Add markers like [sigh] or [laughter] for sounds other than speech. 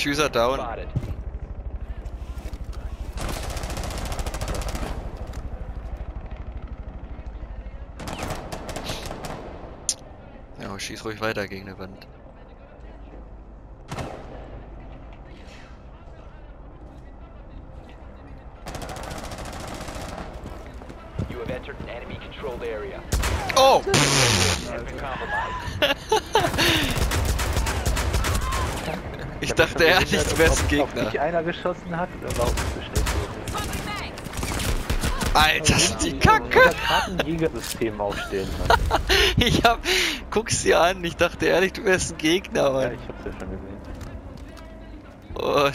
Defuser down. Spotted. Ja, schieß ruhig weiter gegen eine Wand. You have entered an enemy controlled area. Oh! [laughs] Ich dachte ehrlich, du wärst ein Ob Gegner. dich einer geschossen hat oder warum so schnell Alter, ist die Kacke! gerade ein Jägersystem aufstehen. [laughs] Ich hab. Guck's dir an, ich dachte ehrlich, du wärst ein Gegner, Ja, Mann. ich hab's ja schon gesehen. Oh,